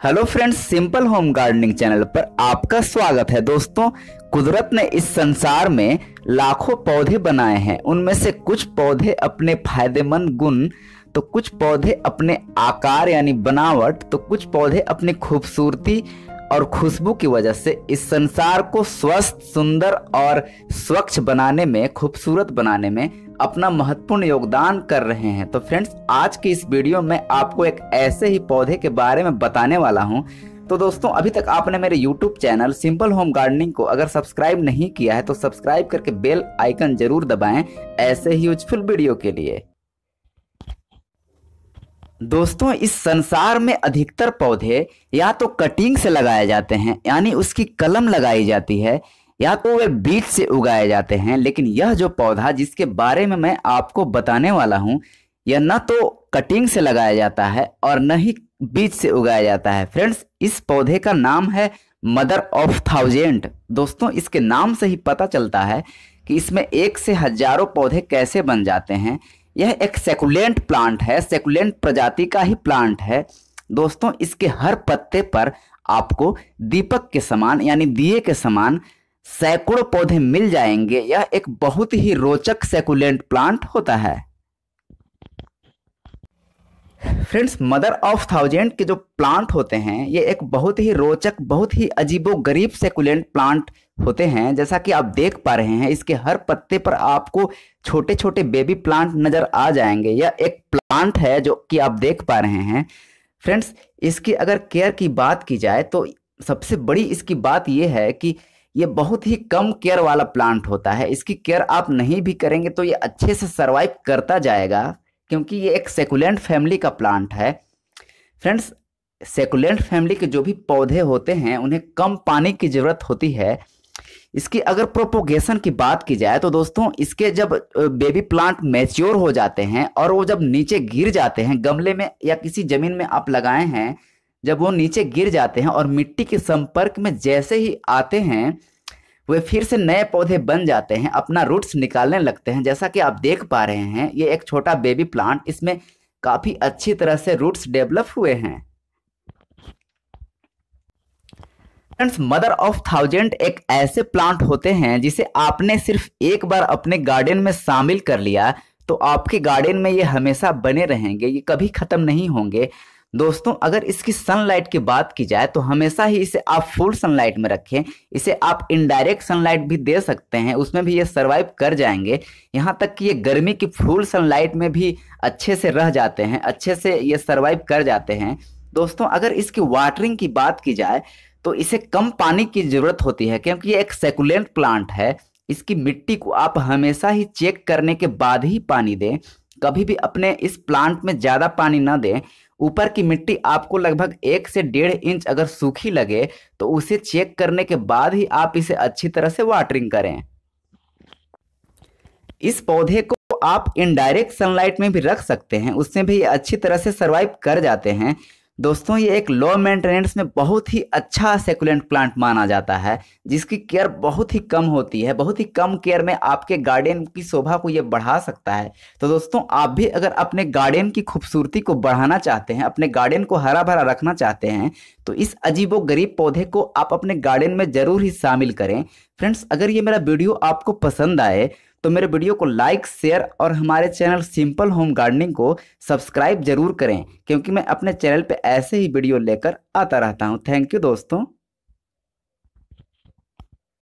Hello friends, simple home gardening channel पर आपका स्वागत है। दोस्तों, कुदरत ने इस संसार में लाखों पौधे बनाए हैं। उनमें से कुछ पौधे अपने फ़ायदेमंद गुण तो कुछ पौधे अपने आकार यानी बनावट तो कुछ पौधे अपनी खूबसूरती और खुशबू की वजह से इस संसार को स्वस्थ, सुंदर और स्वच्छ बनाने में, खूबसूरत बनाने में अपना महत्वपूर्ण योगदान कर रहे हैं। तो फ्रेंड्स, आज की इस वीडियो में आपको एक ऐसे ही पौधे के बारे में बताने वाला हूँ। तो दोस्तों, अभी तक आपने मेरे YouTube channel simple home gardening को अगर सब्सक्राइब नहीं किया है तो सब्सक्राइब करके बेल आइकन ज़रूर दबाएँ ऐसे ही यूजफुल वीडियो के लिए। दोस्तों, इस संसार में अधिकतर पौधे या तो कटिंग से लगाए जाते हैं, यानी उसकी कलम लगाई जाती है या तो वे बीज से उगाए जाते हैं, लेकिन यह जो पौधा जिसके बारे में मैं आपको बताने वाला हूँ, यह न तो कटिंग से लगाया जाता है और न ही बीज से उगाया जाता है। फ्रेंड्स, इस पौधे का नाम है मदर ऑफ़ थाउज़ेंड। दोस्तों, इसके नाम से ही पता चलता है कि इसमें एक से हज़ारों पौधे कैसे बन जाते हैं। यह एक सेकुलेंट प्लांट है सेकुलेंट प्रजाति का ही प्लांट है। दोस्तों, इसके हर पत्ते पर आपको दीपक के समान, यानी दिए के समान सैकड़ों पौधे मिल जाएँगे। यह एक बहुत ही रोचक सेकुलेंट प्लांट होता है। फ्रेंड्स मदर ऑफ़ थाउज़ेंड के जो प्लांट होते हैं, ये एक बहुत ही रोचक, बहुत ही अजीबो गरीब सेकुलेंट प्लांट होते हैं। जैसा कि आप देख पा रहे हैं, इसके हर पत्ते पर आपको छोटे छोटे बेबी प्लांट नज़र आ जाएँगे। यह एक प्लांट है जो कि आप देख पा रहे हैं। फ्रेंड्स इसकी अगर केयर की बात की जाए तो सबसे बड़ी इसकी बात यह है कि ये बहुत ही कम केयर वाला प्लांट होता है। इसकी केयर आप नहीं भी करेंगे तो ये अच्छे से सर्वाइव करता जाएगा, क्योंकि ये एक सेकुलेंट फैमिली का प्लांट है। फ्रेंड्स सेकुलेंट फैमिली के जो भी पौधे होते हैं, उन्हें कम पानी की ज़रूरत होती है। इसकी अगर प्रोपोगेशन की बात की जाए तो दोस्तों, इसके जब बेबी प्लांट मैच्योर हो जाते हैं, और वो जब नीचे गिर जाते हैं, गमले में या किसी ज़मीन में आप लगाए हैं जब वो नीचे गिर जाते हैं और मिट्टी के संपर्क में जैसे ही आते हैं, वे फिर से नए पौधे बन जाते हैं, अपना रूट्स निकालने लगते हैं। जैसा कि आप देख पा रहे हैं, ये एक छोटा बेबी प्लांट इसमें काफ़ी अच्छी तरह से रूट्स डेवलप हुए हैं। फ्रेंड्स मदर ऑफ़ थाउज़ेंड एक ऐसे प्लांट होते हैं जिसे आपने सिर्फ़ एक बार अपने गार्डन में शामिल कर लिया तो आपके गार्डन में ये हमेशा बने रहेंगे, ये कभी खत्म नहीं होंगे। दोस्तों, अगर इसकी सनलाइट की बात की जाए तो हमेशा ही इसे आप फुल सनलाइट में रखें। इसे आप इनडायरेक्ट सनलाइट भी दे सकते हैं, उसमें भी ये सरवाइव कर जाएँगे। यहाँ तक कि ये गर्मी की फुल सनलाइट में भी अच्छे से रह जाते हैं, अच्छे से ये सरवाइव कर जाते हैं। दोस्तों, अगर इसकी वाटरिंग की बात की जाए तो इसे कम पानी की ज़रूरत होती है, क्योंकि ये एक सेकुलेंट प्लांट है। इसकी मिट्टी को आप हमेशा ही चेक करने के बाद ही पानी दें। कभी भी अपने इस प्लांट में ज़्यादा पानी ना दें। ऊपर की मिट्टी आपको लगभग एक से डेढ़ इंच अगर सूखी लगे तो उसे चेक करने के बाद ही आप इसे अच्छी तरह से वाटरिंग करें। इस पौधे को आप इनडायरेक्ट सनलाइट में भी रख सकते हैं, उससे भी ये अच्छी तरह से सर्वाइव कर जाते हैं। दोस्तों, ये एक लो मेंटेनेंस में बहुत ही अच्छा सेकुलेंट प्लांट माना जाता है, जिसकी केयर बहुत ही कम होती है, बहुत ही कम केयर में आपके गार्डन की शोभा को ये बढ़ा सकता है। तो दोस्तों, आप भी अगर अपने गार्डन की खूबसूरती को बढ़ाना चाहते हैं, अपने गार्डन को हरा भरा रखना चाहते हैं तो इस अजीबो गरीब पौधे को आप अपने गार्डन में ज़रूर ही शामिल करें। फ्रेंड्स अगर ये मेरा वीडियो आपको पसंद आए तो मेरे वीडियो को लाइक, शेयर और हमारे चैनल सिंपल होम गार्डनिंग को सब्सक्राइब ज़रूर करें, क्योंकि मैं अपने चैनल पर ऐसे ही वीडियो लेकर आता रहता हूँ। थैंक यू दोस्तों।